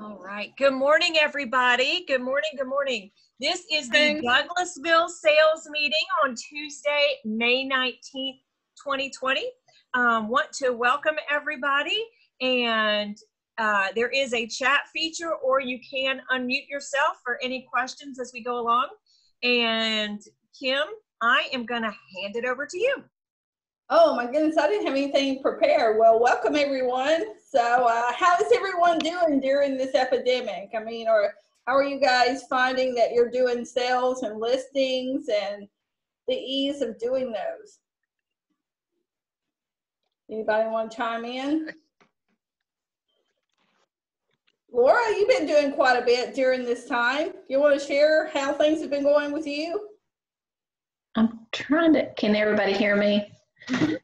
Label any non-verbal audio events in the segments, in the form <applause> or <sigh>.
All right. Good morning, everybody. Good morning. Good morning. This is the Douglasville sales meeting on Tuesday, May 19th, 2020. Um, want to welcome everybody and uh, there is a chat feature or you can unmute yourself for any questions as we go along. And Kim, I am going to hand it over to you. Oh my goodness, I didn't have anything prepared. Well, welcome everyone. So, uh, how is everyone doing during this epidemic? I mean, or how are you guys finding that you're doing sales and listings and the ease of doing those? Anybody want to chime in? Laura, you've been doing quite a bit during this time. You want to share how things have been going with you? I'm trying to, can everybody hear me? <clears throat>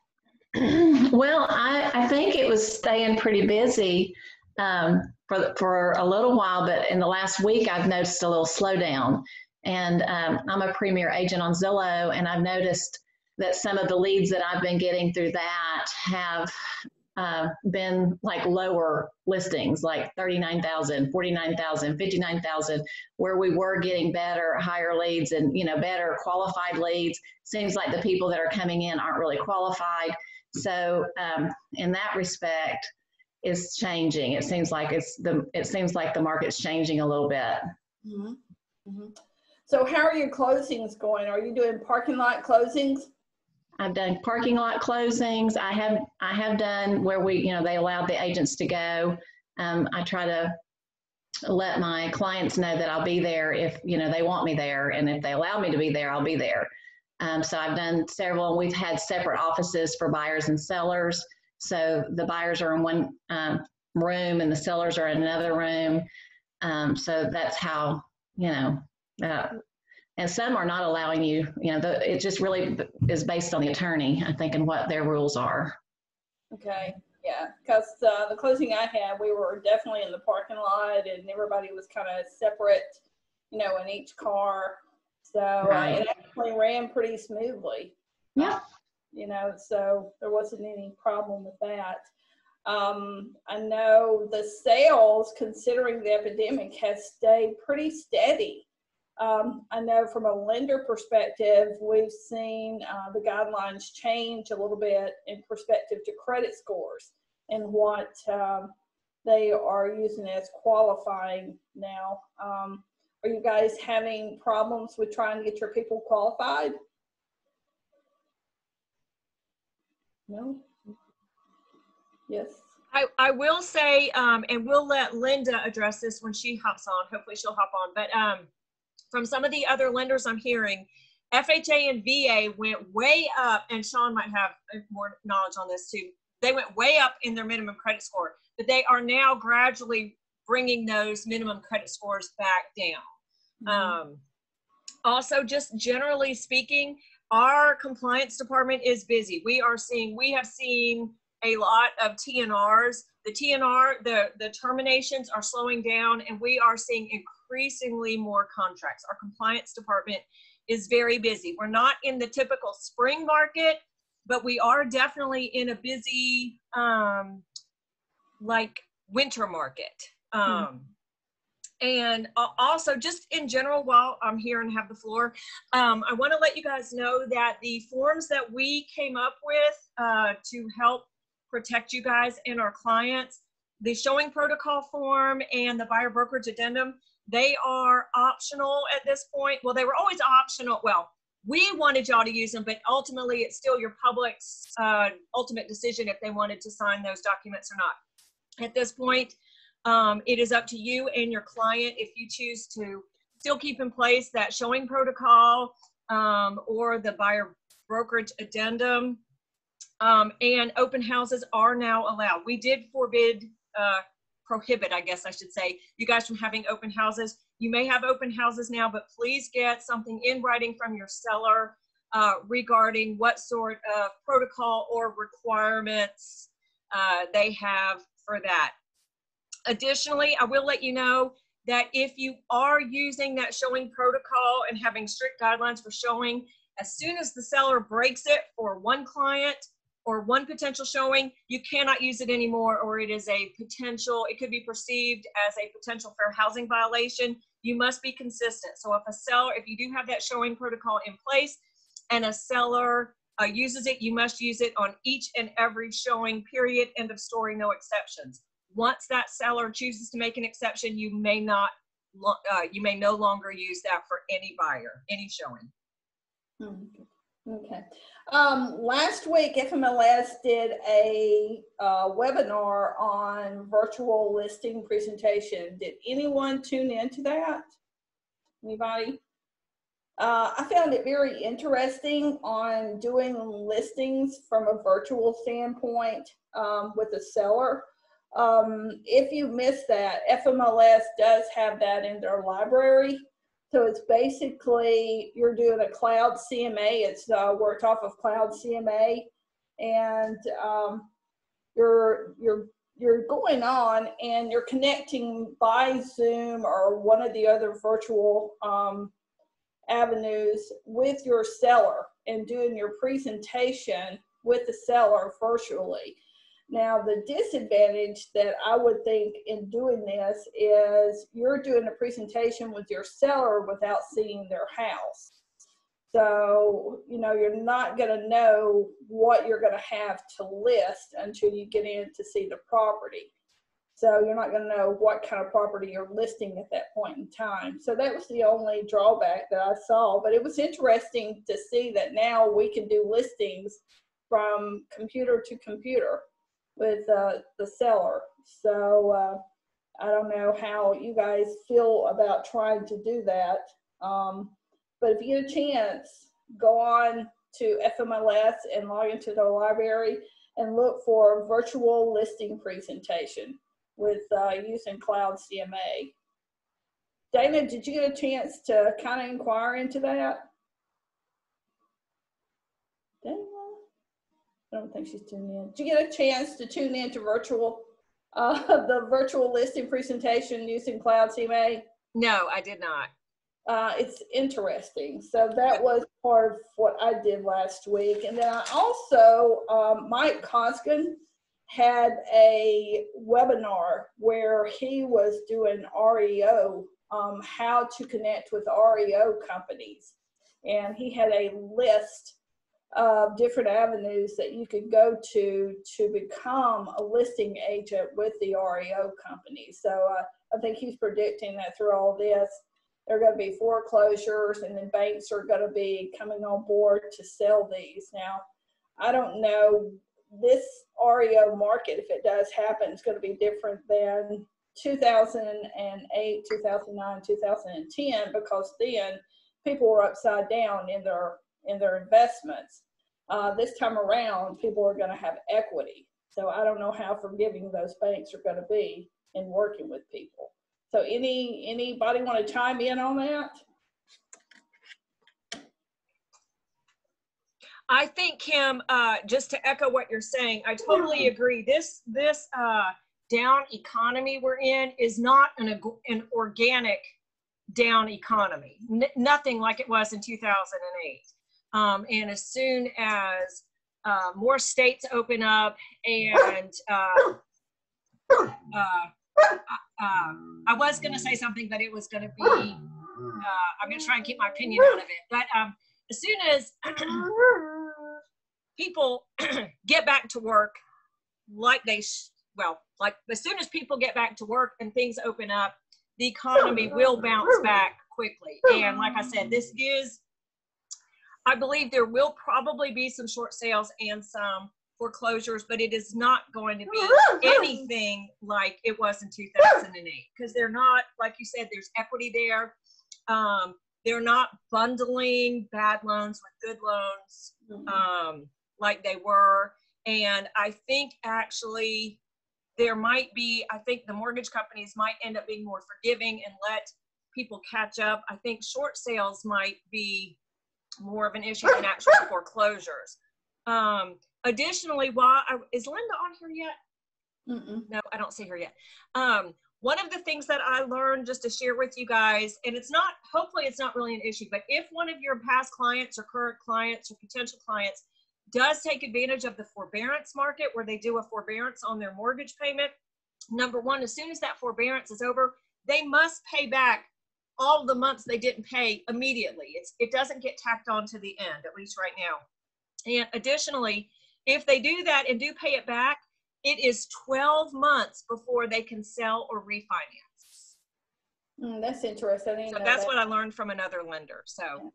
well, I, I think it was staying pretty busy um, for, for a little while, but in the last week, I've noticed a little slowdown. And um, I'm a premier agent on Zillow, and I've noticed that some of the leads that I've been getting through that have uh, been like lower listings, like 39,000, 49,000, 59,000, where we were getting better, higher leads and, you know, better qualified leads. Seems like the people that are coming in aren't really qualified. So um, in that respect, it's changing. It seems like it's the, it seems like the market's changing a little bit. Mm-hmm. Mm-hmm. So how are your closings going? Are you doing parking lot closings? I've done parking lot closings. I have I have done where we you know they allowed the agents to go. Um, I try to let my clients know that I'll be there if you know they want me there, and if they allow me to be there, I'll be there. Um, so I've done several, we've had separate offices for buyers and sellers. So the buyers are in one um, room, and the sellers are in another room. Um, so that's how you know uh, and some are not allowing you you know the, it just really is based on the attorney i think and what their rules are okay yeah because uh, the closing i had we were definitely in the parking lot and everybody was kind of separate you know in each car so right. uh, it actually ran pretty smoothly yeah uh, you know so there wasn't any problem with that um, I know the sales, considering the epidemic, has stayed pretty steady. Um, I know from a lender perspective, we've seen uh, the guidelines change a little bit in perspective to credit scores and what um, they are using as qualifying now. Um, are you guys having problems with trying to get your people qualified? No? Yes. I, I will say, um, and we'll let Linda address this when she hops on. Hopefully she'll hop on. But um, from some of the other lenders I'm hearing, FHA and VA went way up, and Shawn might have more knowledge on this too. They went way up in their minimum credit score, but they are now gradually bringing those minimum credit scores back down. Mm-hmm. Um, also, just generally speaking, our compliance department is busy. We are seeing, we have seen a lot of TNRs. The TNR, the, the terminations are slowing down, and we are seeing increasingly more contracts. Our compliance department is very busy. We're not in the typical spring market, but we are definitely in a busy, um, like winter market. Hmm. Um. And also, just in general, while I'm here and have the floor, um, I want to let you guys know that the forms that we came up with uh, to help protect you guys and our clients, the showing protocol form and the buyer brokerage addendum, they are optional at this point. Well, they were always optional. Well, we wanted y'all to use them, but ultimately it's still your public's uh, ultimate decision if they wanted to sign those documents or not. At this point, um, it is up to you and your client if you choose to still keep in place that showing protocol um, or the buyer brokerage addendum. Um, and open houses are now allowed. We did forbid uh, prohibit, I guess I should say, you guys from having open houses. You may have open houses now, but please get something in writing from your seller uh, regarding what sort of protocol or requirements uh, they have for that. Additionally, I will let you know that if you are using that showing protocol and having strict guidelines for showing, as soon as the seller breaks it for one client, or one potential showing, you cannot use it anymore, or it is a potential, it could be perceived as a potential fair housing violation. You must be consistent. So if a seller, if you do have that showing protocol in place and a seller uh, uses it, you must use it on each and every showing, period, end of story, no exceptions. Once that seller chooses to make an exception, you may not, uh, you may no longer use that for any buyer, any showing. Hmm. Okay. Um, last week, FMLS did a uh, webinar on virtual listing presentation. Did anyone tune into that? Anybody? Uh, I found it very interesting on doing listings from a virtual standpoint um, with a seller. Um, if you missed that, FMLS does have that in their library. So it's basically you're doing a cloud CMA. It's uh, worked off of cloud CMA, and um, you're you're you're going on and you're connecting by Zoom or one of the other virtual um, avenues with your seller and doing your presentation with the seller virtually. Now, the disadvantage that I would think in doing this is you're doing a presentation with your seller without seeing their house. So, you know, you're not going to know what you're going to have to list until you get in to see the property. So, you're not going to know what kind of property you're listing at that point in time. So, that was the only drawback that I saw. But it was interesting to see that now we can do listings from computer to computer with uh, the seller. So uh, I don't know how you guys feel about trying to do that. Um, but if you get a chance, go on to FMLS and log into the library and look for virtual listing presentation with uh, using Cloud CMA. Dana, did you get a chance to kind of inquire into that? Dana? I don't think she's tuned in. Did you get a chance to tune in to virtual, uh, <laughs> the virtual listing presentation using Cloud CMA? No, I did not. Uh, it's interesting. So that was part of what I did last week. And then I also, um, Mike Koskin had a webinar where he was doing REO, um, how to connect with REO companies. And he had a list of different avenues that you could go to to become a listing agent with the REO company. So uh, I think he's predicting that through all this, there are going to be foreclosures and then banks are going to be coming on board to sell these. Now, I don't know this REO market, if it does happen, is going to be different than 2008, 2009, 2010, because then people were upside down in their in their investments. Uh, this time around, people are going to have equity. So I don't know how forgiving those banks are going to be in working with people. So any anybody want to chime in on that? I think Kim, uh, just to echo what you're saying, I totally agree. This this uh, down economy we're in is not an an organic down economy. N nothing like it was in 2008. Um, and as soon as uh, more states open up and uh, uh, uh I was going to say something, but it was going to be, uh, I'm going to try and keep my opinion out of it. But um, as soon as <clears throat> people <clears throat> get back to work, like they, well, like as soon as people get back to work and things open up, the economy will bounce back quickly. And like I said, this is I believe there will probably be some short sales and some foreclosures, but it is not going to be anything like it was in 2008 because they're not, like you said, there's equity there. Um, they're not bundling bad loans with good loans mm-hmm. um, like they were. And I think actually there might be, I think the mortgage companies might end up being more forgiving and let people catch up. I think short sales might be more of an issue than actual <laughs> foreclosures. Um, additionally, why is Linda on here yet? Mm-mm. No, I don't see her yet. Um, one of the things that I learned just to share with you guys, and it's not, hopefully, it's not really an issue, but if one of your past clients or current clients or potential clients does take advantage of the forbearance market where they do a forbearance on their mortgage payment. Number one, as soon as that forbearance is over, they must pay back all the months they didn't pay immediately. It's, it doesn't get tacked on to the end, at least right now. And additionally, if they do that and do pay it back, it is 12 months before they can sell or refinance. Mm, that's interesting. So that's that. what I learned from another lender. So,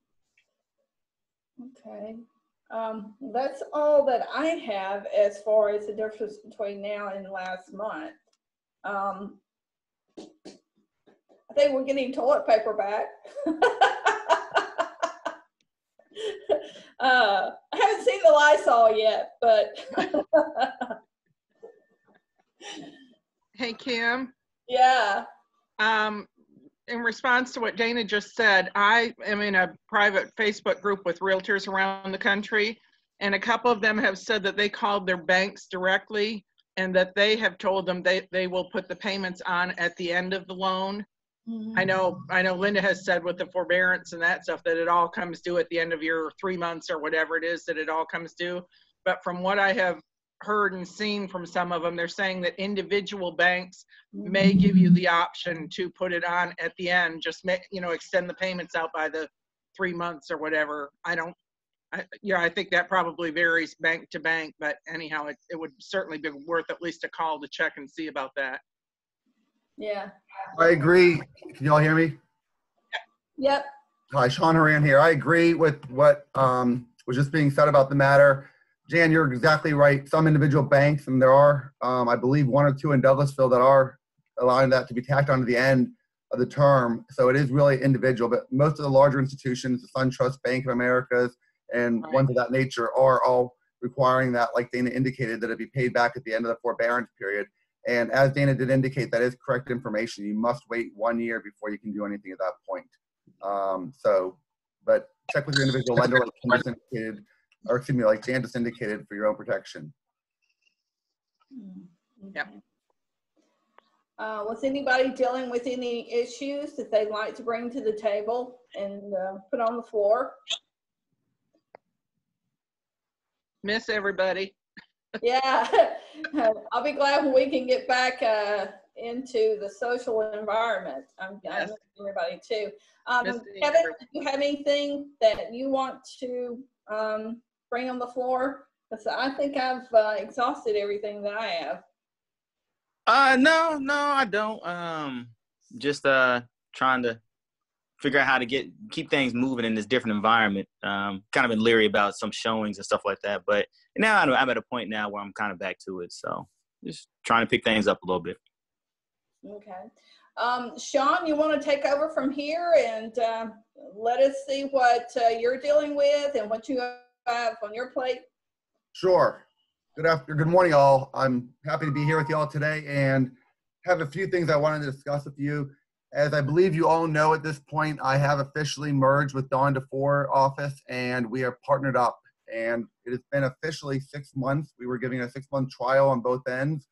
Okay. Um, that's all that I have as far as the difference between now and last month. Um, Think we're getting toilet paper back. <laughs> uh, I haven't seen the Lysol yet, but <laughs> Hey, Kim, yeah. um, in response to what Dana just said, I am in a private Facebook group with realtors around the country. And a couple of them have said that they called their banks directly and that they have told them they, they will put the payments on at the end of the loan. I know, mm. I know Linda has said with the forbearance and that stuff that it all comes due at the end of your three months or whatever it is that it all comes due. But from what I have heard and seen from some of them, they're saying that individual banks may give you mm. the option to put it on at the end, just make, you know, extend the payments out by the three months or whatever. I don't, I, yeah, I think that probably varies bank to bank, but anyhow, it, it would certainly be worth at least a call to check and see about that. Yeah. I agree. Can you all hear me? Yep. Hi, Shawn Horan here. I agree with what um, was just being said about the matter. Jan, you're exactly right. Some individual banks, and there are, um, I believe, one or two in Douglasville that are allowing that to be tacked onto the end of the term. So it is really individual, but most of the larger institutions, the SunTrust Bank of America's, and Right. ones of that nature are all requiring that, like Dana indicated, that it be paid back at the end of the forbearance period. And as Dana did indicate, that is correct information. You must wait one year before you can do anything at that point. Um, so, but check with your individual lender, like Kim just indicated, or excuse me, like Dan just indicated, for your own protection. Yep. Okay. Uh, was anybody dealing with any issues that they'd like to bring to the table and uh, put on the floor? Miss everybody. Yeah, <laughs> <laughs> I'll be glad when we can get back uh, into the social environment. I'm, Yes. miss everybody too. Um, Kevin, do you have anything that you want to um, bring on the floor? Because I think I've uh, exhausted everything that I have. Uh, no, no, I don't. Um, just uh, trying to figure out how to get keep things moving in this different environment. Um, kind of been leery about some showings and stuff like that, but now I'm I'm at a point now where I'm kind of back to it. So just trying to pick things up a little bit. Okay. Um, Shawn, you want to take over from here and uh, let us see what uh, you're dealing with and what you have on your plate? Sure. Good after, good morning, all. I'm happy to be here with you all today and have a few things I wanted to discuss with you. As I believe you all know at this point, I have officially merged with Don Defoor office and we are partnered up. And it has been officially six months. We were giving a six month trial on both ends.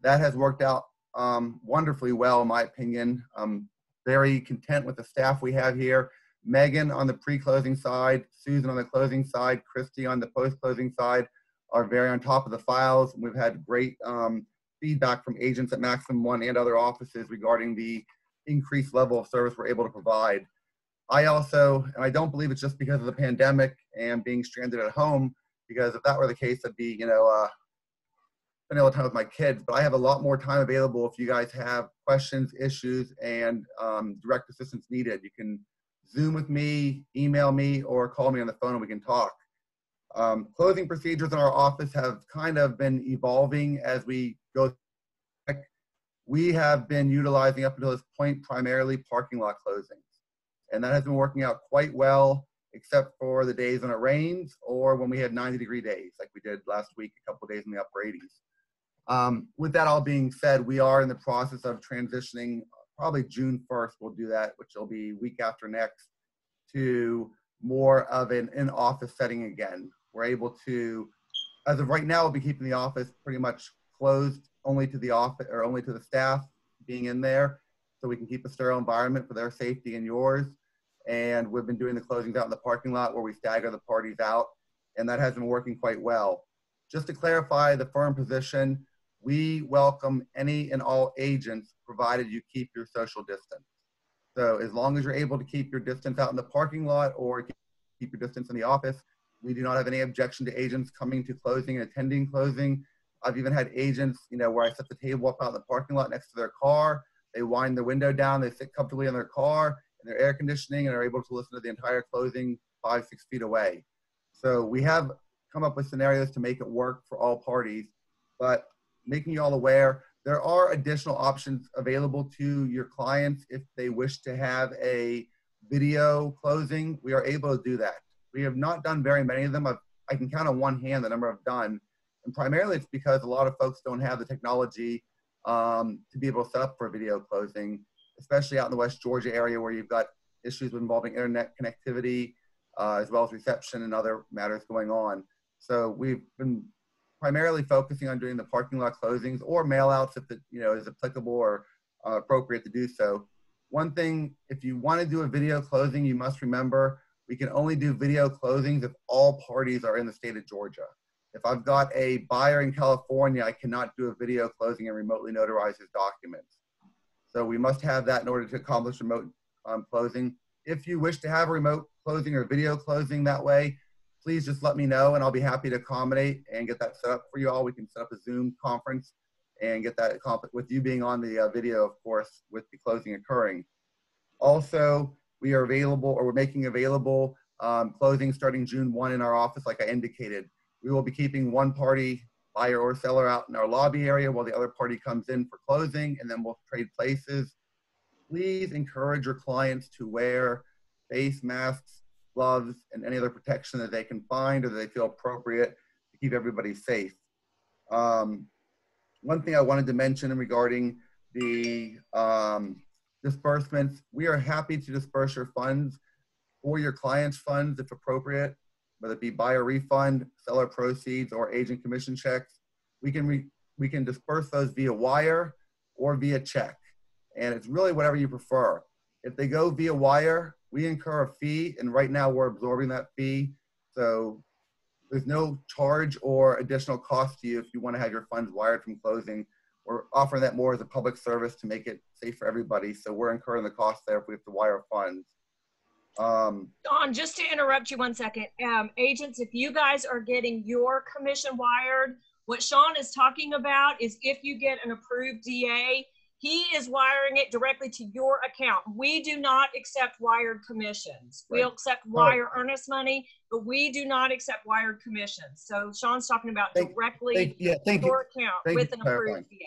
That has worked out um, wonderfully well, in my opinion. I'm very content with the staff we have here. Megan on the pre closing side, Susan on the closing side, Christy on the post closing side are very on top of the files. We've had great um, feedback from agents at Maximum One and other offices regarding the increased level of service we're able to provide. I also, and I don't believe it's just because of the pandemic and being stranded at home, because if that were the case, I'd be, you know, uh, spending all the time with my kids. But I have a lot more time available if you guys have questions, issues, and um, direct assistance needed. You can Zoom with me, email me, or call me on the phone and we can talk. Um, closing procedures in our office have kind of been evolving as we go. We have been utilizing up until this point primarily parking lot closings. And that has been working out quite well, except for the days when it rains or when we had 90 degree days, like we did last week, a couple days in the upper 80s. Um, with that all being said, we are in the process of transitioning. Probably June 1st, we'll do that, which will be week after next, to more of an in-office setting again. We're able to, as of right now, we'll be keeping the office pretty much closed only to the office or only to the staff being in there, so we can keep a sterile environment for their safety and yours. And we've been doing the closings out in the parking lot where we stagger the parties out. and that has been working quite well. Just to clarify the firm position, we welcome any and all agents provided you keep your social distance. So as long as you're able to keep your distance out in the parking lot or keep your distance in the office, we do not have any objection to agents coming to closing and attending closing. I've even had agents, you know, where I set the table up out in the parking lot next to their car. They wind the window down, they sit comfortably in their car and their air conditioning and are able to listen to the entire closing five, six feet away. So we have come up with scenarios to make it work for all parties, but making you all aware, there are additional options available to your clients if they wish to have a video closing. We are able to do that. We have not done very many of them. I've, I can count on one hand the number I've done. And primarily it's because a lot of folks don't have the technology um, to be able to set up for video closing, especially out in the West Georgia area where you've got issues involving internet connectivity, uh, as well as reception and other matters going on. So we've been primarily focusing on doing the parking lot closings or mail outs if it you know is applicable or uh, appropriate to do so. One thing, if you want to do a video closing, you must remember we can only do video closings if all parties are in the state of Georgia. If I've got a buyer in California, I cannot do a video closing and remotely notarize his documents. So we must have that in order to accomplish remote um, closing. If you wish to have a remote closing or video closing that way, please just let me know and I'll be happy to accommodate and get that set up for you all. We can set up a Zoom conference and get that with you being on the uh, video, of course, with the closing occurring. Also, we are available or we're making available um, closing starting June 1 in our office, like I indicated. We will be keeping one party, buyer or seller, out in our lobby area while the other party comes in for closing, and then we'll trade places. Please encourage your clients to wear face masks gloves, and any other protection that they can find or that they feel appropriate to keep everybody safe. Um, one thing I wanted to mention regarding the um, disbursements, we are happy to disperse your funds for your clients' funds if appropriate, whether it be buyer refund, seller proceeds, or agent commission checks. We can, re- we can disperse those via wire or via check. And it's really whatever you prefer. If they go via wire, we incur a fee, and right now we're absorbing that fee. So there's no charge or additional cost to you if you want to have your funds wired from closing. We're offering that more as a public service to make it safe for everybody. So we're incurring the cost there if we have to wire funds. Um, Don, just to interrupt you one second, um, agents, if you guys are getting your commission wired, what Shawn is talking about is if you get an approved DA, he is wiring it directly to your account. We do not accept wired commissions. Right. We'll accept wire oh. earnest money, but we do not accept wired commissions. So Shawn's talking about thank, directly thank, yeah, thank your you. account thank with an approved DA.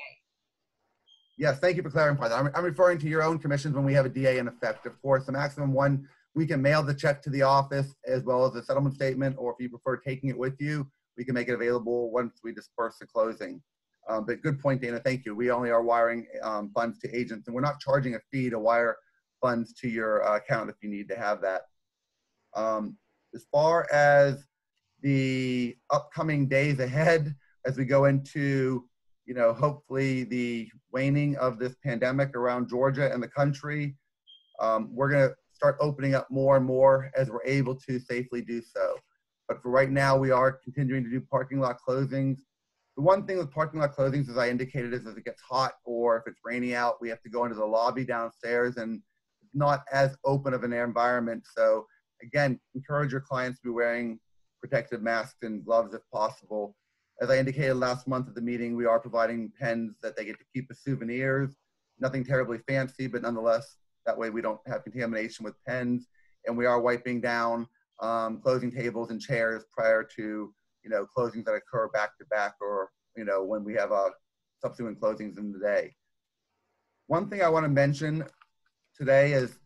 Yes, thank you for clarifying that. I'm, I'm referring to your own commissions when we have a DA in effect. Of course, the maximum one, we can mail the check to the office as well as a settlement statement, or if you prefer taking it with you, we can make it available once we disperse the closing. Um, but good point, Dana. Thank you. We only are wiring um, funds to agents, and we're not charging a fee to wire funds to your uh, account if you need to have that. Um, as far as the upcoming days ahead, as we go into, you know, hopefully the waning of this pandemic around Georgia and the country, um, we're going to start opening up more and more as we're able to safely do so. But for right now, we are continuing to do parking lot closings the one thing with parking lot closings, as I indicated, is if it gets hot or if it's rainy out, we have to go into the lobby downstairs and it's not as open of an environment. So again, encourage your clients to be wearing protective masks and gloves if possible. As I indicated last month at the meeting, we are providing pens that they get to keep as souvenirs. Nothing terribly fancy, but nonetheless, that way we don't have contamination with pens. And we are wiping down um, closing tables and chairs prior to you know, closings that occur back to back or, you know, when we have uh, subsequent closings in the day. One thing I want to mention today is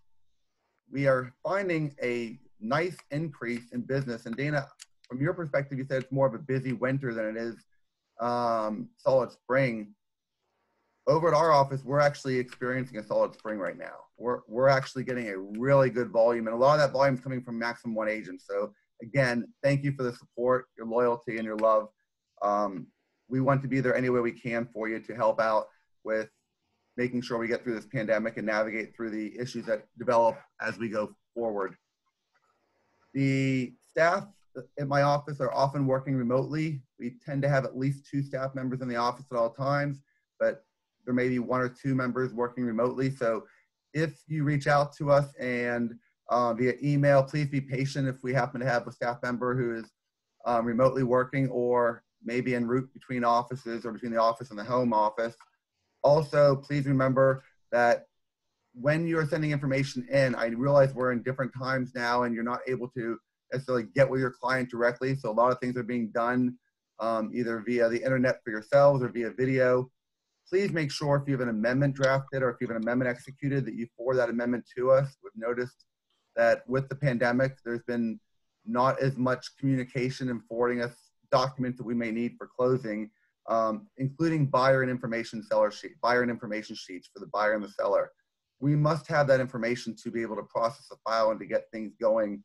we are finding a nice increase in business. And Dana, from your perspective, you said it's more of a busy winter than it is um, solid spring. Over at our office, we're actually experiencing a solid spring right now. We're, we're actually getting a really good volume, and a lot of that volume is coming from Maximum One agents. So again, thank you for the support, your loyalty, and your love. Um, we want to be there any way we can for you to help out with making sure we get through this pandemic and navigate through the issues that develop as we go forward. The staff in my office are often working remotely. We tend to have at least two staff members in the office at all times, but there may be one or two members working remotely. So if you reach out to us and uh, via email, please be patient if we happen to have a staff member who is um, remotely working or maybe en route between offices or between the office and the home office. Also, please remember that when you're sending information in, I realize we're in different times now and you're not able to necessarily get with your client directly. So a lot of things are being done um, either via the internet for yourselves or via video. Please make sure if you have an amendment drafted or if you have an amendment executed that you forward that amendment to us. We've noticed that with the pandemic, there's been not as much communication and forwarding us documents that we may need for closing, um, including buyer and information seller sheet, buyer and information sheets for the buyer and the seller. We must have that information to be able to process the file and to get things going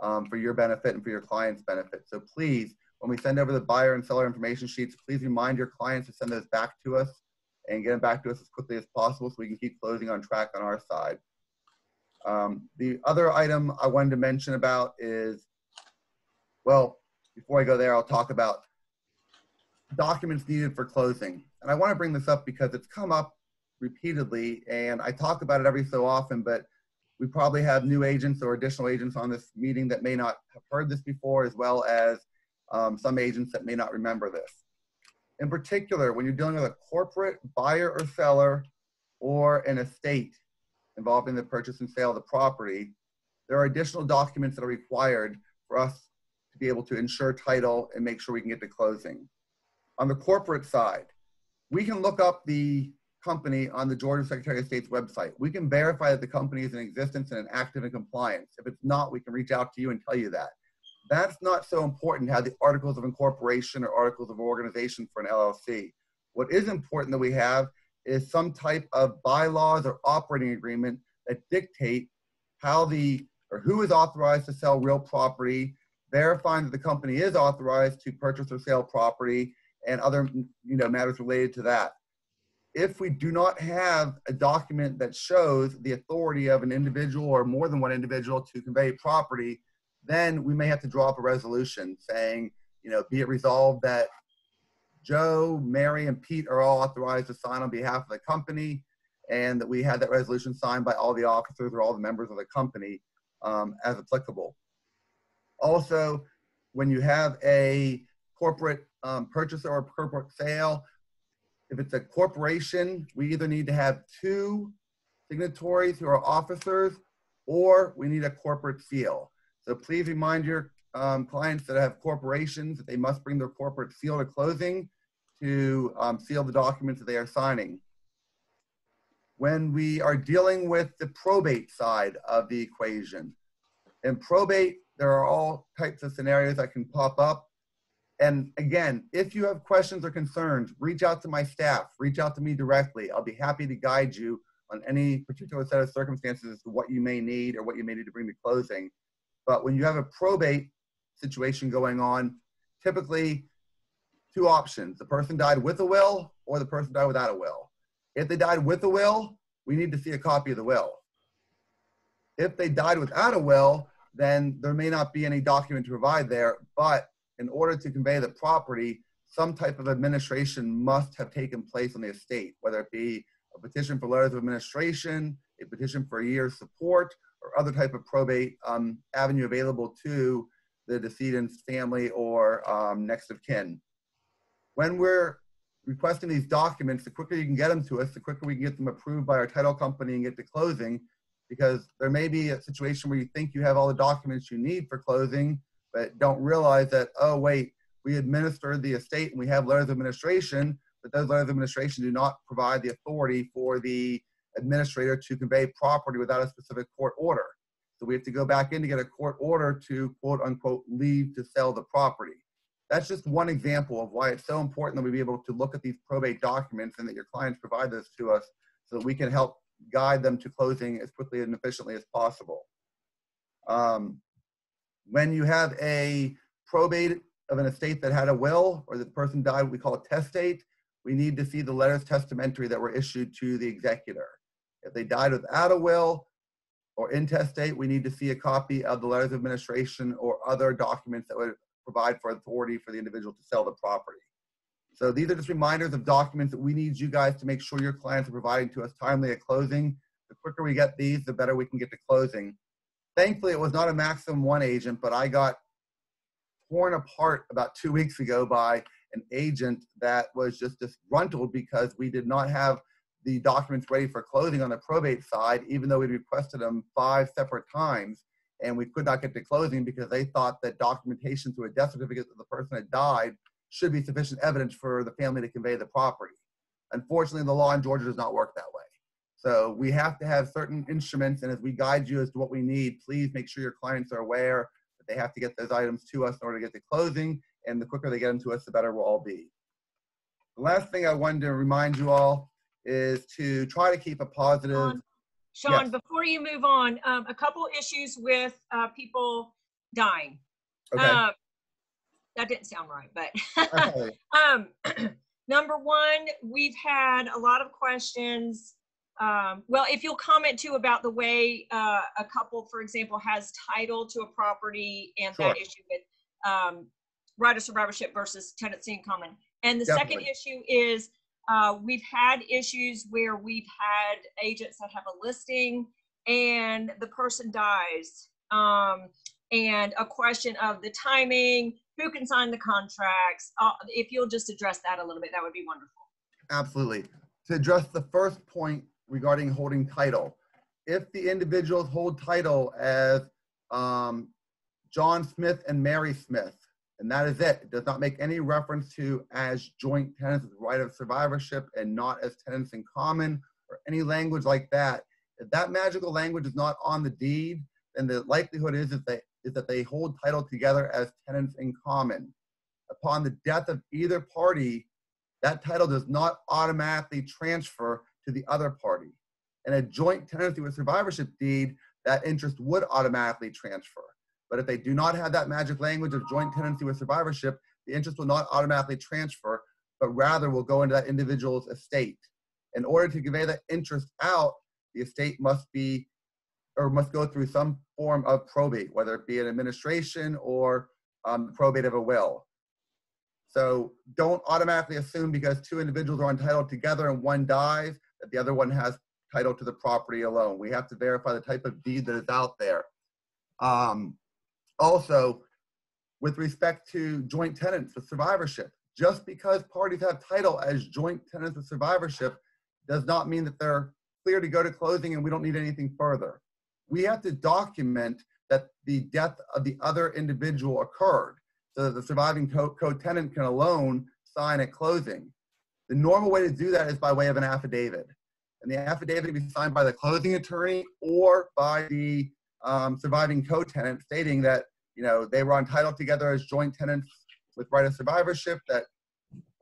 um, for your benefit and for your client's benefit. So please, when we send over the buyer and seller information sheets, please remind your clients to send those back to us and get them back to us as quickly as possible so we can keep closing on track on our side. Um, the other item I wanted to mention about is, well, before I go there, I'll talk about documents needed for closing. And I want to bring this up because it's come up repeatedly and I talk about it every so often, but we probably have new agents or additional agents on this meeting that may not have heard this before, as well as um, some agents that may not remember this. In particular, when you're dealing with a corporate buyer or seller or an estate involved in the purchase and sale of the property, there are additional documents that are required for us to be able to ensure title and make sure we can get to closing. On the corporate side, we can look up the company on the Georgia Secretary of State's website. We can verify that the company is in existence and active in compliance. If it's not, we can reach out to you and tell you that. That's not so important how the articles of incorporation or articles of organization for an LLC. What is important that we have is some type of bylaws or operating agreement that dictate how the or who is authorized to sell real property, verifying that the company is authorized to purchase or sell property, and other you know matters related to that if we do not have a document that shows the authority of an individual or more than one individual to convey property, then we may have to draw up a resolution saying, you know, be it resolved that Joe, Mary, and Pete are all authorized to sign on behalf of the company, and that we had that resolution signed by all the officers or all the members of the company um, as applicable. Also, when you have a corporate um, purchase or corporate sale, if it's a corporation, we either need to have two signatories who are officers or we need a corporate seal. So please remind your um, clients that have corporations that they must bring their corporate seal to closing to um, seal the documents that they are signing. When we are dealing with the probate side of the equation, in probate, there are all types of scenarios that can pop up. And again, if you have questions or concerns, reach out to my staff, reach out to me directly. I'll be happy to guide you on any particular set of circumstances as to what you may need or what you may need to bring to closing. But when you have a probate situation going on, typically two options. The person died with a will or the person died without a will. If they died with a will, we need to see a copy of the will. If they died without a will, then there may not be any document to provide there, but in order to convey the property, some type of administration must have taken place on the estate, whether it be a petition for letters of administration, a petition for a year's support, or other type of probate um, avenue available to the decedent's family or um, next of kin. When we're requesting these documents, the quicker you can get them to us, the quicker we can get them approved by our title company and get to closing, because there may be a situation where you think you have all the documents you need for closing, but don't realize that, oh, wait, we administered the estate and we have letters of administration, but those letters of administration do not provide the authority for the administrator to convey property without a specific court order. So we have to go back in to get a court order to quote unquote leave to sell the property. That's just one example of why it's so important that we be able to look at these probate documents and that your clients provide those to us so that we can help guide them to closing as quickly and efficiently as possible. Um, when you have a probate of an estate that had a will or the person died, we call it testate, we need to see the letters testamentary that were issued to the executor. If they died without a will or intestate, we need to see a copy of the letters of administration or other documents that would provide for authority for the individual to sell the property. So these are just reminders of documents that we need you guys to make sure your clients are providing to us timely at closing. The quicker we get these, the better we can get to closing. Thankfully, it was not a maximum one agent, but I got torn apart about two weeks ago by an agent that was just disgruntled because we did not have the documents ready for closing on the probate side, even though we requested them five separate times. And we could not get to closing because they thought that documentation to a death certificate that the person had died should be sufficient evidence for the family to convey the property. Unfortunately, the law in Georgia does not work that way. So we have to have certain instruments, and as we guide you as to what we need, please make sure your clients are aware that they have to get those items to us in order to get to closing, and the quicker they get them to us, the better we'll all be. The last thing I wanted to remind you all is to try to keep a positive. Shawn, Shawn, Yes. before you move on, um, a couple issues with uh, people dying. Okay. Um, that didn't sound right, but Okay. <laughs> um, <clears throat> number one, we've had a lot of questions. Um, well, if you'll comment too about the way uh, a couple, for example, has title to a property and that issue with um, right of survivorship versus tenancy in common. And the second issue is uh, we've had issues where we've had agents that have a listing and the person dies. Um, and a question of the timing, who can sign the contracts. Uh, if you'll just address that a little bit, that would be wonderful. Absolutely. To address the first point regarding holding title, if the individuals hold title as um, John Smith and Mary Smith, and that is it, it does not make any reference to as joint tenants with right of survivorship and not as tenants in common or any language like that. If that magical language is not on the deed, then the likelihood is that they is that they hold title together as tenants in common. Upon the death of either party, that title does not automatically transfer to the other party. In a joint tenancy with survivorship deed, that interest would automatically transfer. But if they do not have that magic language of joint tenancy with survivorship, the interest will not automatically transfer, but rather will go into that individual's estate. In order to convey that interest out, the estate must be or must go through some form of probate, whether it be an administration or um, probate of a will. So don't automatically assume because two individuals are entitled together and one dies that the other one has title to the property alone. We have to verify the type of deed that is out there. Um, also, with respect to joint tenants with survivorship, just because parties have title as joint tenants with survivorship does not mean that they're clear to go to closing and we don't need anything further. We have to document that the death of the other individual occurred so that the surviving co- co-tenant can alone sign at closing. The normal way to do that is by way of an affidavit. And the affidavit can be signed by the closing attorney or by the um, surviving co-tenant stating that, you know, they were entitled together as joint tenants with right of survivorship, that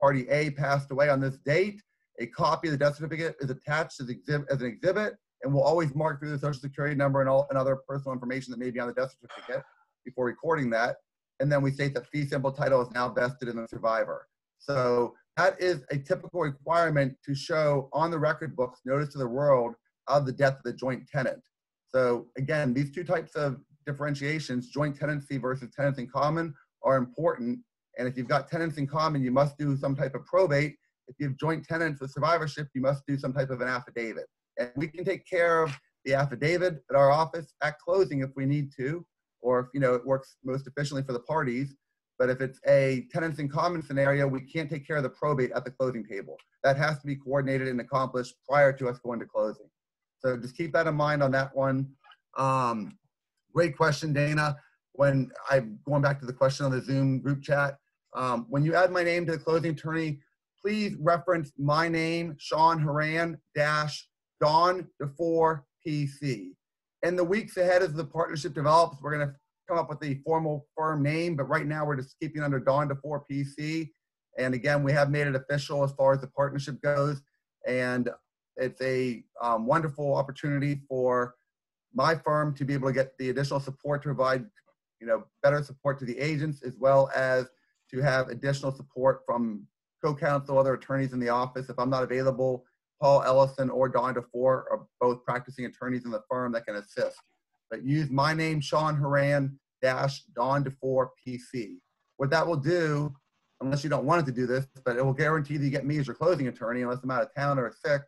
party A passed away on this date. A copy of the death certificate is attached as, exhibit, as an exhibit and will always mark through the social security number and all and other personal information that may be on the death certificate before recording that. And then we state that fee simple title is now vested in the survivor. So that is a typical requirement to show on the record books notice to the world of the death of the joint tenant. So again, these two types of differentiations, joint tenancy versus tenants in common, are important. And if you've got tenants in common, you must do some type of probate. If you have joint tenants with survivorship, you must do some type of an affidavit. And we can take care of the affidavit at our office at closing if we need to, or if you know it works most efficiently for the parties. But if it's a tenants in common scenario, we can't take care of the probate at the closing table. That has to be coordinated and accomplished prior to us going to closing. So just keep that in mind on that one. Um, great question, Dana. When I'm going back to the question on the Zoom group chat, um, when you add my name to the closing attorney, please reference my name, Shawn Horan dash Don Defoor PC. In the weeks ahead as the partnership develops, we're going to come up with a formal firm name, but right now we're just keeping under Don Defoor PC. And again, we have made it official as far as the partnership goes. And it's a um, wonderful opportunity for my firm to be able to get the additional support to provide, you know, better support to the agents as well as to have additional support from co-counsel, other attorneys in the office. If I'm not available Paul Ellison or Don Defoor are both practicing attorneys in the firm that can assist. But use my name, Shawn Horan dash Don Defoor PC. What that will do, unless you don't want it to do this, but it will guarantee that you get me as your closing attorney unless I'm out of town or sick.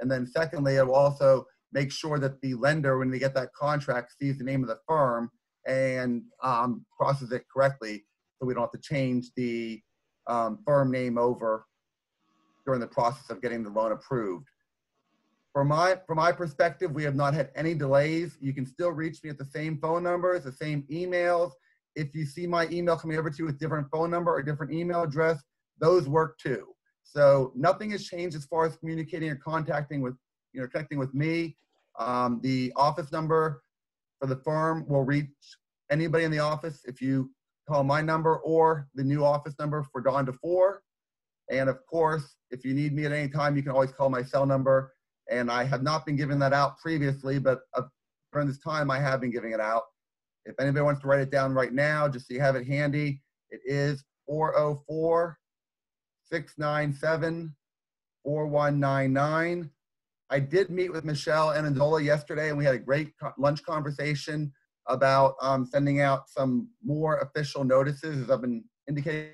And then secondly, it will also make sure that the lender, when they get that contract, sees the name of the firm and um, it correctly, so we don't have to change the um, firm name over during the process of getting the loan approved. From my from my perspective, we have not had any delays. You can still reach me at the same phone numbers, the same emails. If you see my email coming over to you with different phone number or different email address, those work too. So nothing has changed as far as communicating or contacting with you know connecting with me. Um, the office number for the firm will reach anybody in the office if you call my number or the new office number for Don Defoor. And of course, if you need me at any time, you can always call my cell number. And I have not been giving that out previously, but uh, during this time, I have been giving it out. If anybody wants to write it down right now, just so you have it handy, it is 404 697 4199. I did meet with Michelle Amendola yesterday, and we had a great co- lunch conversation about um, sending out some more official notices, as I've been indicating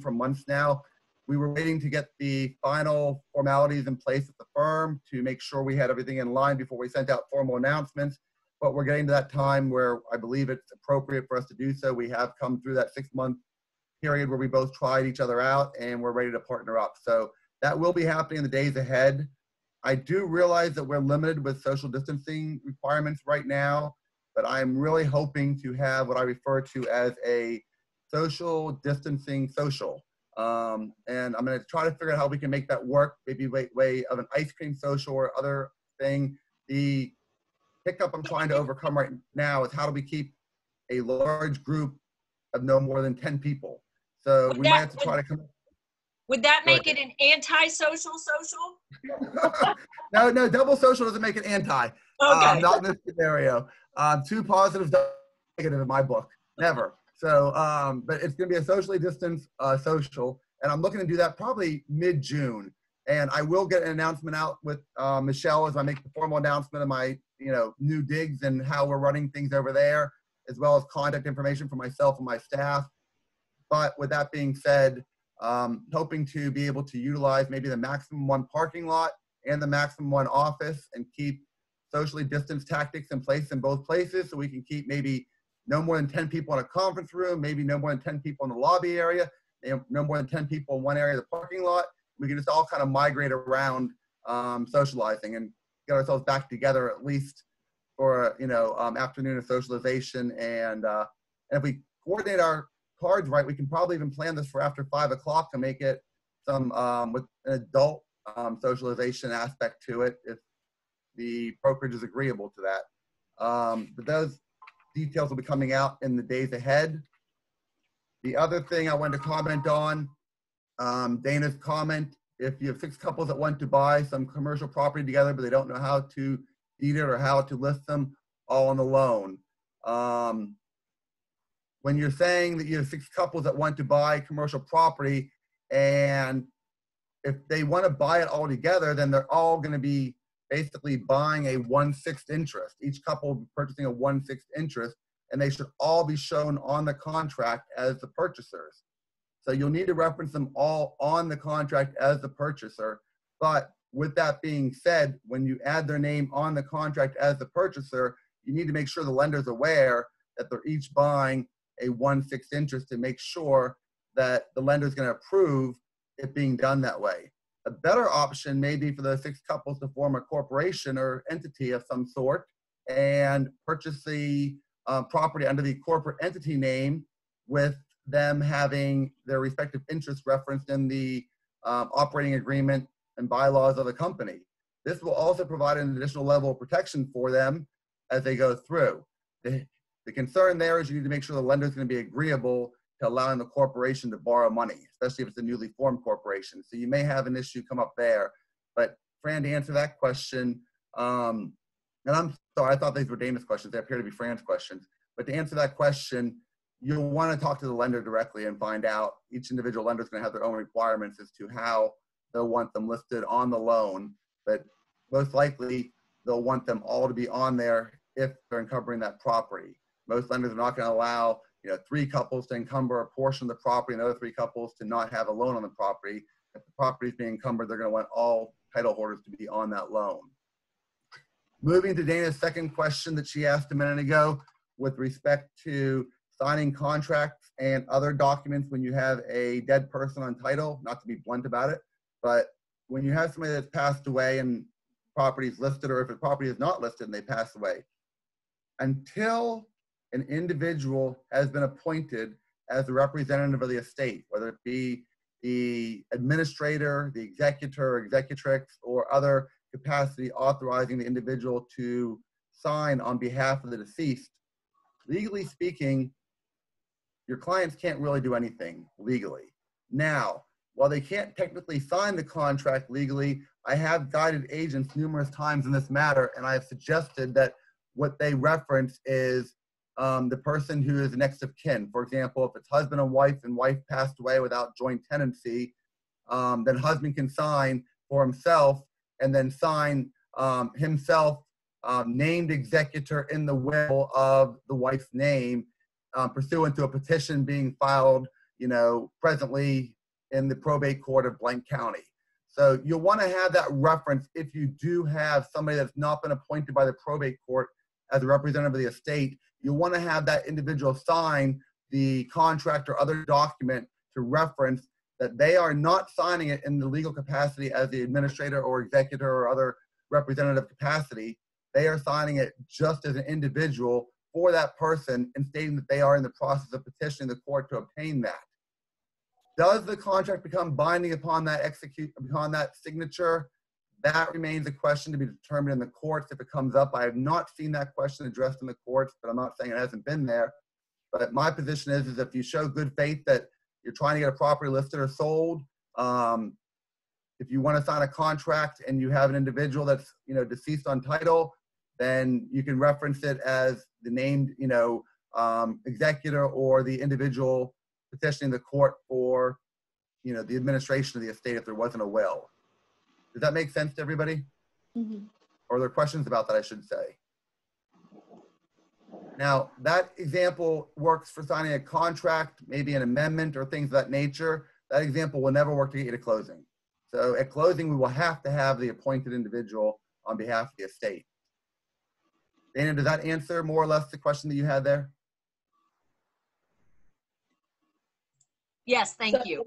for months now. We were waiting to get the final formalities in place at the firm to make sure we had everything in line before we sent out formal announcements. But we're getting to that time where I believe it's appropriate for us to do so. We have come through that six month period where we both tried each other out and we're ready to partner up. So that will be happening in the days ahead. I do realize that we're limited with social distancing requirements right now, but I'm really hoping to have what I refer to as a social distancing social. Um, and I'm going to try to figure out how we can make that work, maybe way, way of an ice cream social or other thing. The hiccup I'm trying to overcome right now is how do we keep a large group of no more than 10 people? So we that- might have to try to come. Would that make it an anti-social social? <laughs> no, no, double social doesn't make it anti. Okay. Um, not in this scenario. Um, two positives, negative in my book. Never. So, um, but it's going to be a socially distanced uh, social, and I'm looking to do that probably mid June. And I will get an announcement out with uh, Michelle as I make the formal announcement of my, you know, new digs and how we're running things over there, as well as contact information for myself and my staff. But with that being said, um, hoping to be able to utilize maybe the maximum one parking lot and the maximum one office and keep socially distanced tactics in place in both places so we can keep maybe no more than 10 people in a conference room, maybe no more than 10 people in the lobby area, no more than 10 people in one area of the parking lot. We can just all kind of migrate around um, socializing and get ourselves back together at least for you know um, afternoon of socialization. And, uh, and if we coordinate our cards right, we can probably even plan this for after five o'clock to make it some um, with an adult um, socialization aspect to it if the brokerage is agreeable to that. Um, but those details will be coming out in the days ahead. The other thing I wanted to comment on, um, Dana's comment, if you have six couples that want to buy some commercial property together, but they don't know how to deed it or how to list them, all on the loan. Um, when you're saying that you have six couples that want to buy commercial property and if they want to buy it all together, then they're all going to be basically buying a one sixth interest. Each couple purchasing a one sixth interest, and they should all be shown on the contract as the purchasers. So you'll need to reference them all on the contract as the purchaser. But with that being said, when you add their name on the contract as the purchaser, you need to make sure the lender's aware that they're each buying a one sixth interest to make sure that the lender is going to approve it being done that way. A better option may be for the six couples to form a corporation or entity of some sort and purchase the uh, property under the corporate entity name with them having their respective interests referenced in the um, operating agreement and bylaws of the company. This will also provide an additional level of protection for them as they go through. The, the concern there is you need to make sure the lender is going to be agreeable to allowing the corporation to borrow money, especially if it's a newly formed corporation. So you may have an issue come up there. But Fran, to answer that question, um, and I'm sorry, I thought these were Dana's questions. They appear to be Fran's questions. But to answer that question, you'll want to talk to the lender directly and find out each individual lender is going to have their own requirements as to how they'll want them listed on the loan. but most likely they'll want them all to be on there if they're encumbering that property. Most lenders are not going to allow you know three couples to encumber a portion of the property and the other three couples to not have a loan on the property. If the property is being encumbered, they're going to want all title holders to be on that loan. Moving to Dana's second question that she asked a minute ago with respect to signing contracts and other documents when you have a dead person on title, not to be blunt about it, but when you have somebody that's passed away and property is listed, or if a property is not listed and they pass away, until an individual has been appointed as the representative of the estate, whether it be the administrator, the executor, executrix, or other capacity authorizing the individual to sign on behalf of the deceased, legally speaking, your clients can't really do anything legally. Now, while they can't technically sign the contract legally, I have guided agents numerous times in this matter, and I have suggested that what they reference is um, the person who is next of kin. For example, if it's husband and wife and wife passed away without joint tenancy, um, then husband can sign for himself and then sign um, himself um, named executor in the will of the wife's name um, pursuant to a petition being filed, you know, presently in the probate court of blank county. So you'll want to have that reference if you do have somebody that's not been appointed by the probate court as a representative of the estate. You'll want to have that individual sign the contract or other document to reference that they are not signing it in the legal capacity as the administrator or executor or other representative capacity. They are signing it just as an individual for that person and stating that they are in the process of petitioning the court to obtain that. Does the contract become binding upon that execute upon that signature? That remains a question to be determined in the courts if it comes up. I have not seen that question addressed in the courts, but I'm not saying it hasn't been there. But my position is, is if you show good faith that you're trying to get a property listed or sold, um, if you want to sign a contract and you have an individual that's you know deceased on title, then you can reference it as the named you know um, executor or the individual petitioning the court for you know the administration of the estate if there wasn't a will. Does that make sense to everybody? Mhm. Or are there questions about that? I should say. Now, that example works for signing a contract, maybe an amendment or things of that nature. That example will never work to get you to closing. So at closing, we will have to have the appointed individual on behalf of the estate. Dana, does that answer more or less the question that you had there? Yes, thank you.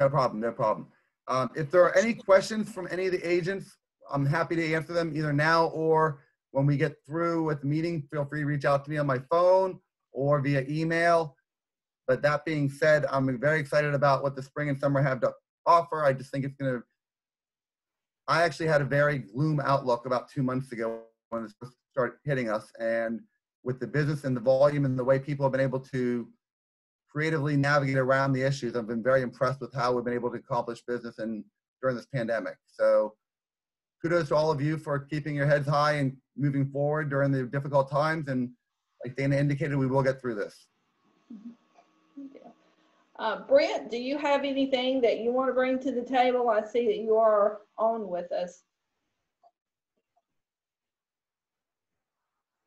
No problem, no problem. Um, if there are any questions from any of the agents, I'm happy to answer them either now or when we get through with the meeting. Feel free to reach out to me on my phone or via email. But that being said, I'm very excited about what the spring and summer have to offer. I just think it's going to. I actually had a very gloom outlook about two months ago when it started hitting us, and with the business and the volume and the way people have been able to creatively navigate around the issues. I've been very impressed with how we've been able to accomplish business and during this pandemic. So kudos to all of you for keeping your heads high and moving forward during the difficult times. And like Dana indicated, we will get through this. Uh, Brent, do you have anything that you want to bring to the table? I see that you are on with us.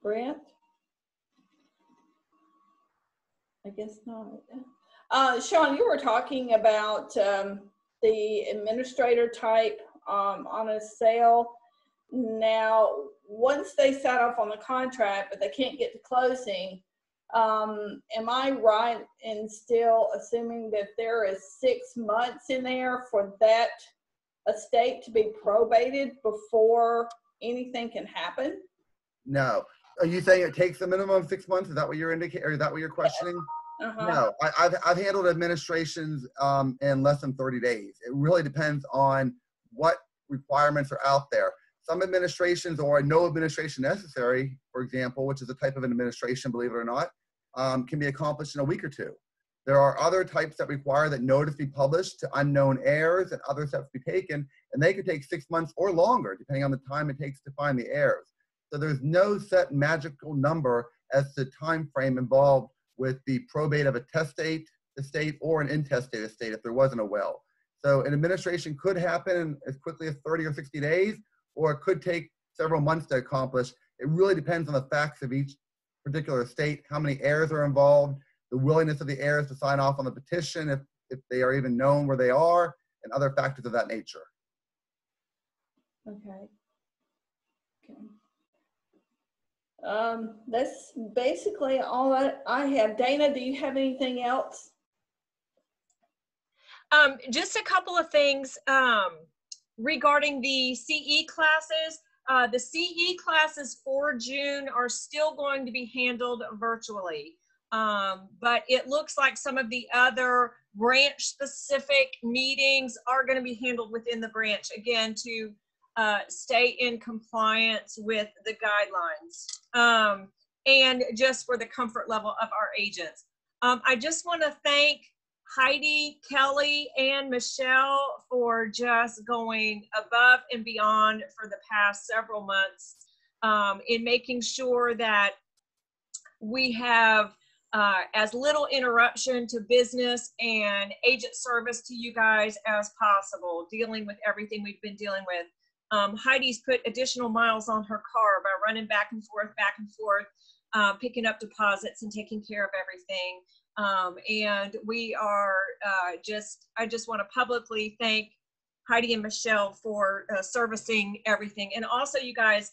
Brent? I guess not. Uh, Shawn, you were talking about um, the administrator type um, on a sale. Now, once they sign off on the contract, but they can't get to closing, um, am I right in still assuming that there is six months in there for that estate to be probated before anything can happen? No. Are you saying it takes a minimum of six months? Is that what you're indicating? Or is that what you're questioning? Uh-huh. No, I, I've, I've handled administrations um, in less than 30 days. It really depends on what requirements are out there. Some administrations or no administration necessary, for example, which is a type of an administration, believe it or not, um, can be accomplished in a week or two. There are other types that require that notice be published to unknown heirs and other steps be taken, and they could take six months or longer, depending on the time it takes to find the heirs. So there's no set magical number as to time frame involved with the probate of a testate estate or an intestate estate if there wasn't a will. So an administration could happen as quickly as 30 or 60 days, or it could take several months to accomplish. It really depends on the facts of each particular state, how many heirs are involved, the willingness of the heirs to sign off on the petition, if, if they are even known where they are, and other factors of that nature. Okay. Um, that's basically all I, I have. Dana, do you have anything else? Um, just a couple of things um, regarding the CE classes. Uh, the CE classes for June are still going to be handled virtually. Um, but it looks like some of the other branch specific meetings are going to be handled within the branch again to uh, stay in compliance with the guidelines um, and just for the comfort level of our agents. Um, I just want to thank Heidi, Kelly, and Michelle for just going above and beyond for the past several months um, in making sure that we have uh, as little interruption to business and agent service to you guys as possible, dealing with everything we've been dealing with. Um, Heidi's put additional miles on her car by running back and forth, back and forth, uh, picking up deposits and taking care of everything. Um, and we are uh, just, I just want to publicly thank Heidi and Michelle for uh, servicing everything. And also, you guys,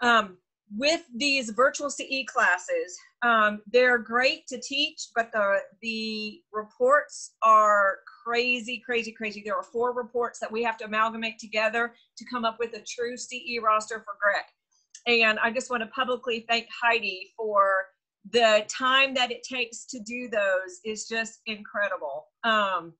um, with these virtual CE classes, um, they're great to teach, but the the reports are crazy, crazy, crazy. There are four reports that we have to amalgamate together to come up with a true CE roster for GREC. And I just want to publicly thank Heidi for the time that it takes to do those is just incredible. Um,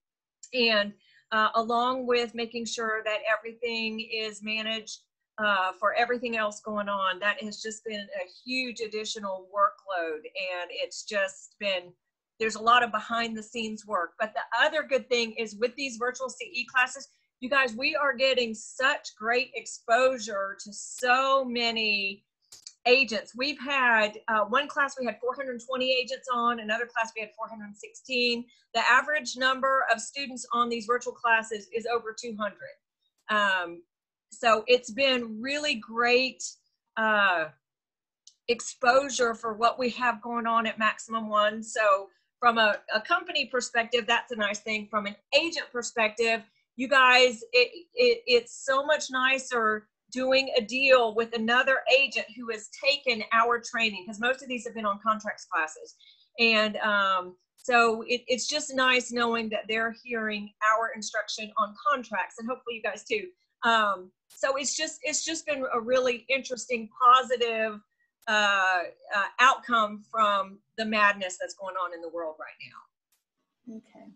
and uh, along with making sure that everything is managed uh, for everything else going on, that has just been a huge additional workload. And it's just been, there's a lot of behind the scenes work. But the other good thing is with these virtual CE classes, you guys, we are getting such great exposure to so many agents. We've had uh, one class we had 420 agents on, another class we had 416. The average number of students on these virtual classes is over 200. Um, so it's been really great uh, exposure for what we have going on at Maximum One. So from a, a company perspective, that's a nice thing. From an agent perspective, you guys, it, it, it's so much nicer doing a deal with another agent who has taken our training because most of these have been on contracts classes. And um, so it, it's just nice knowing that they're hearing our instruction on contracts and hopefully you guys too. Um, so it's just it's just been a really interesting, positive uh, uh, outcome from the madness that's going on in the world right now. Okay.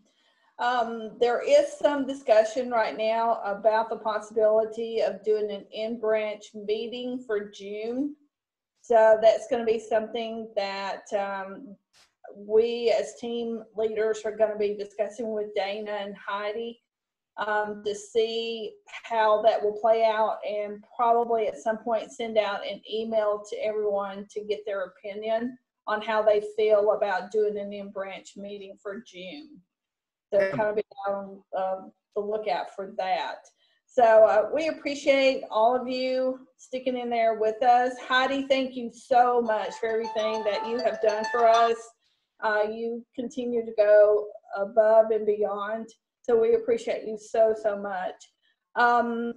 Um, there is some discussion right now about the possibility of doing an in-branch meeting for June. So that's going to be something that um, we as team leaders are going to be discussing with Dana and Heidi um, to see how that will play out and probably at some point send out an email to everyone to get their opinion on how they feel about doing an in-branch meeting for June. So kind of be on um, the lookout for that. So uh, we appreciate all of you sticking in there with us. Heidi, thank you so much for everything that you have done for us. Uh, you continue to go above and beyond. So we appreciate you so, so much. Um,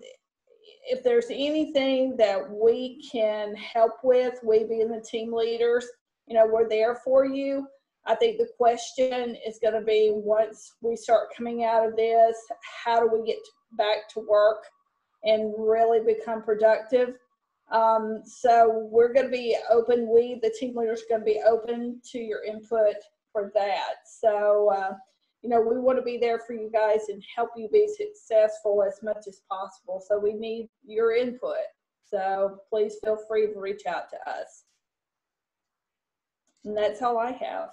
if there's anything that we can help with, we being the team leaders, you know, we're there for you. I think the question is going to be once we start coming out of this, how do we get back to work and really become productive? Um, so we're going to be open. We, the team leaders, are going to be open to your input for that. So, uh, you know, we want to be there for you guys and help you be successful as much as possible. So we need your input. So please feel free to reach out to us. And that's all I have.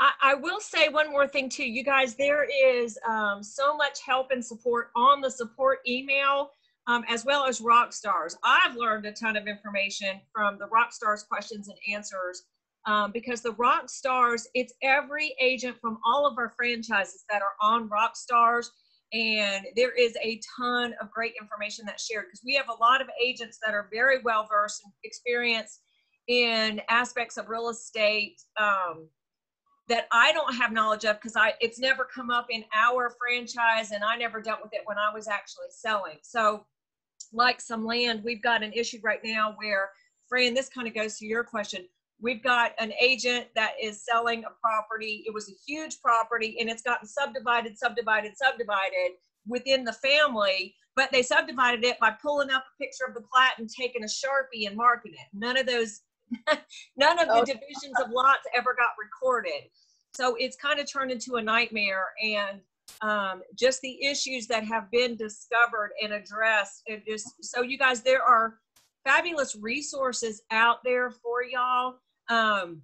I, I will say one more thing too, you guys. There is um, so much help and support on the support email, um, as well as rock stars. I've learned a ton of information from the rock stars questions and answers um, because the rock stars it's every agent from all of our franchises that are on rock stars and there is a ton of great information that's shared because we have a lot of agents that are very well versed and experienced in aspects of real estate um, that I don't have knowledge of because I it's never come up in our franchise and I never dealt with it when I was actually selling. So like some land, we've got an issue right now where Fran, this kind of goes to your question. We've got an agent that is selling a property. It was a huge property and it's gotten subdivided, subdivided, subdivided within the family, but they subdivided it by pulling up a picture of the plat and taking a Sharpie and marking it. None of those <laughs> none of the Oh. divisions of lots ever got recorded. So it's kind of turned into a nightmare and um, just the issues that have been discovered and addressed. And just so you guys, there are fabulous resources out there for y'all. Um,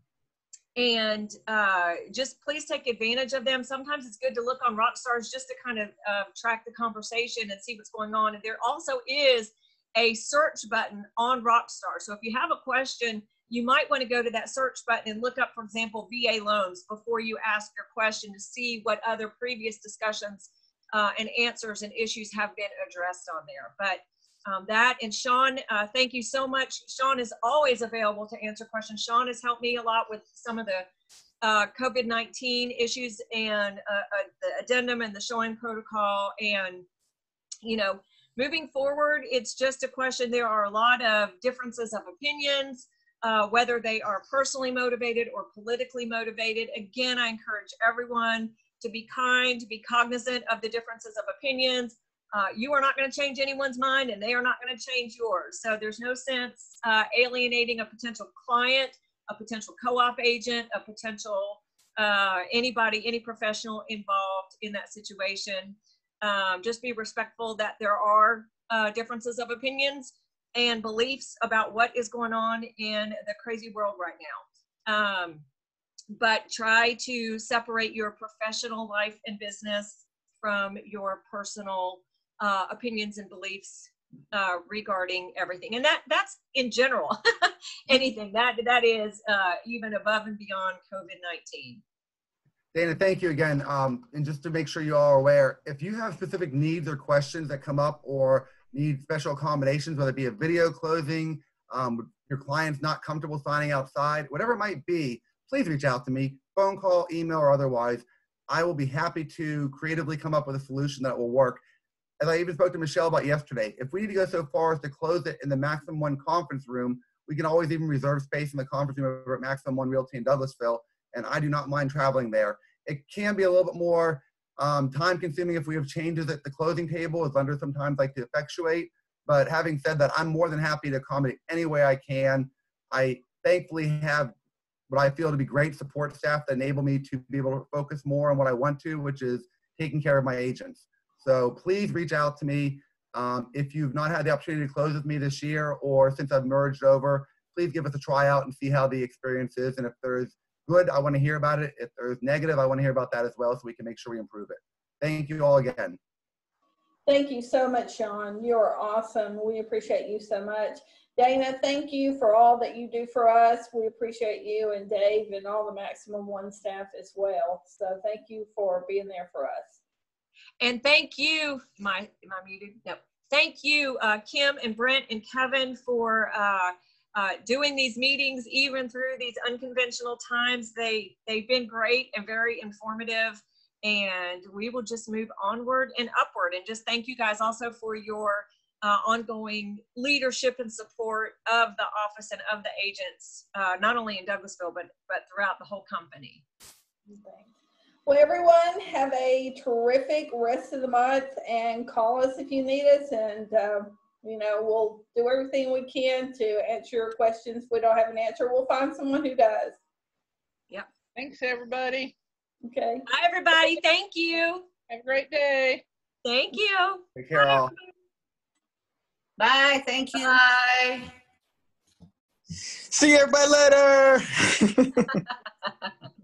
and uh, just please take advantage of them. Sometimes it's good to look on Rockstars just to kind of uh, track the conversation and see what's going on. And there also is a search button on Rockstar. So if you have a question, you might want to go to that search button and look up, for example, VA loans before you ask your question to see what other previous discussions uh, and answers and issues have been addressed on there. But um, that and Shawn, uh, thank you so much. Shawn is always available to answer questions. Shawn has helped me a lot with some of the uh, COVID-19 issues and uh, uh, the addendum and the showing protocol. And, you know, moving forward, it's just a question. There are a lot of differences of opinions, uh, whether they are personally motivated or politically motivated. Again, I encourage everyone to be kind, to be cognizant of the differences of opinions. Uh, you are not going to change anyone's mind and they are not going to change yours. So there's no sense uh, alienating a potential client, a potential co-op agent, a potential uh, anybody, any professional involved in that situation. Um, just be respectful that there are uh, differences of opinions and beliefs about what is going on in the crazy world right now. Um, but try to separate your professional life and business from your personal uh, opinions and beliefs uh, regarding everything, and that that's in general <laughs> anything that that is uh, even above and beyond COVID nineteen. Dana, thank you again. Um, and just to make sure you all are aware, if you have specific needs or questions that come up or need special accommodations, whether it be a video closing, um, your client's not comfortable signing outside, whatever it might be, please reach out to me, phone call, email, or otherwise. I will be happy to creatively come up with a solution that will work. As I even spoke to Michelle about yesterday, if we need to go so far as to close it in the Maximum One conference room, we can always even reserve space in the conference room over at Maximum One Realty in Douglasville and I do not mind traveling there. It can be a little bit more um, time consuming if we have changes at the closing table, as lenders sometimes like to effectuate. But having said that, I'm more than happy to accommodate any way I can. I thankfully have what I feel to be great support staff that enable me to be able to focus more on what I want to, which is taking care of my agents. So please reach out to me. Um, if you've not had the opportunity to close with me this year or since I've merged over, please give us a tryout and see how the experience is. And if there's good, I want to hear about it. If there's negative, I want to hear about that as well so we can make sure we improve it. Thank you all again. Thank you so much, Shawn. You're awesome. We appreciate you so much. Dana, thank you for all that you do for us. We appreciate you and Dave and all the Maximum One staff as well. So thank you for being there for us. And thank you, my, am I muted? No. Thank you, uh, Kim and Brent and Kevin for uh, uh, doing these meetings even through these unconventional times. They, they've been great and very informative and we will just move onward and upward. And just thank you guys also for your uh, ongoing leadership and support of the office and of the agents, uh, not only in Douglasville, but, but throughout the whole company. Well, everyone, have a terrific rest of the month and call us if you need us. And, uh, you know, we'll do everything we can to answer your questions. If we don't have an answer, we'll find someone who does. Yeah. Thanks, everybody. Okay. Bye, everybody. Thank you. Have a great day. Thank you. Take care, all. Bye, thank you. Bye. See you everybody later. <laughs>